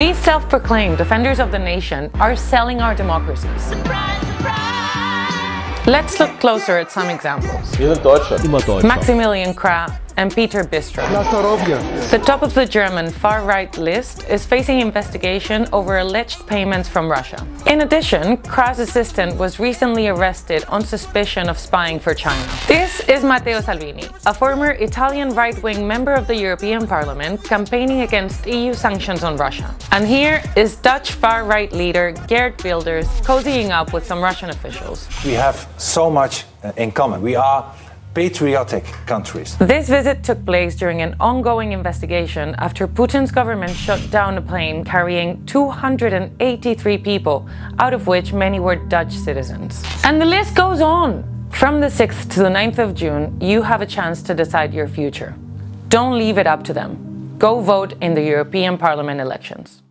These self-proclaimed defenders of the nation are selling our democracies. Surprise, surprise! Let's look closer at some examples. Deutschland. Deutschland. Maximilian Krah and Peter Bystron. The top of the German far-right list is facing investigation over alleged payments from Russia. In addition, Krah's assistant was recently arrested on suspicion of spying for China. This is Matteo Salvini, a former Italian right-wing member of the European Parliament campaigning against EU sanctions on Russia. And here is Dutch far-right leader Geert Wilders cozying up with some Russian officials. We have so much in common. We are patriotic countries. This visit took place during an ongoing investigation after Putin's government shut down a plane carrying 283 people, out of which many were Dutch citizens. And the list goes on. From the 6th to the 9th of June, you have a chance to decide your future. Don't leave it up to them. Go vote in the European Parliament elections.